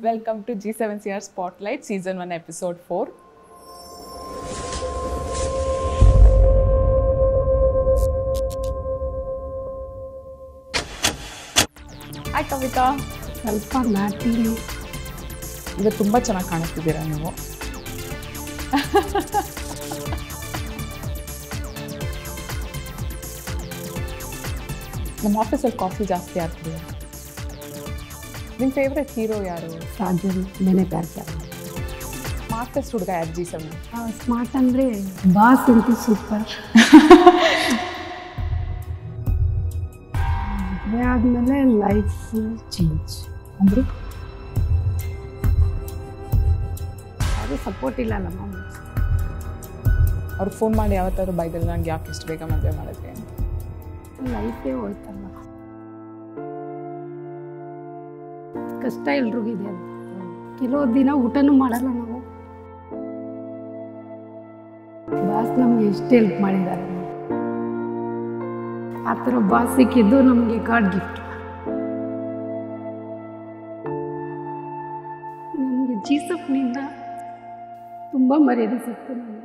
welcome to G seven C R spotlight season one episode four hi Kavita ಸ್ವಲ್ಪ ನಾಟಿಲಿ ಇವತ್ತು ತುಂಬ ಚೆನ್ನಾಗಿ ಕಾಣಿಸ್ತಿದ್ದೀರಾ ನೀವು ನಮ್ಮ ಆಫೀಸಲ್ಲಿ ಕಾಫಿ ಜಾಸ್ತಿ ಆಗ್ತಿದೆ ನಿಮ್ಮ ಫೇವ್ರೆಟ್ ಹೀರೋ ಯಾರು? ಕಾಜಲ್ ಮನೆ ಪ್ಯಾರ್ಕ್ಯಾರ ಸ್ಮಾರ್ಟೆಸ್ಟ್ ಹುಡುಗ ಅಜ್ಜಿ ಸಮ ಸ್ಮಾರ್ಟ್ ಅಂದರೆ ಬಾಸ್ ಅಂತೂ ಸೂಪರ್ ಮದುವೆ ಆದಮೇಲೆ ಲೈಫ್ ಚೇಂಜ್ ಅಂದರು? ಅದು ಸಪೋರ್ಟ್ ಇಲ್ಲ ನಮ್ಮ ಅವ್ರಿಗೆ ಫೋನ್ ಮಾಡಿ ಯಾವತ್ತಾದ್ರು ಬೈದಲ್ಲ ನಂಗೆ ಯಾಕೆ ಇಷ್ಟು ಬೇಗ ಮದುವೆ ಮಾಡಿದ್ವಿ ಅಂತ. ಲೈಫೇ ಹೋಯ್ತಲ್ಲ. ಕಷ್ಟ ಎಲ್ರಿಗಿದೆ ಅದು. ಕೆಲವು ದಿನ ಊಟನೂ ಮಾಡಲ್ಲ ನಾವು. ಬಾಸ್ ನಮಗೆ ಎಷ್ಟು ಹೆಲ್ಪ್ ಮಾಡಿದ್ದಾರೆ. ಆ ಥರ ಬಾಸ್ ಸಿಕ್ಕಿದ್ದು ನಮಗೆ ಗಾಡ್ ಗಿಫ್ಟ್ ನಮಗೆ ಜೀಸಫ್ನಿಂದ ತುಂಬ ಮರ್ಯಾದೆ ಸಿಕ್ತು ನಮಗೆ.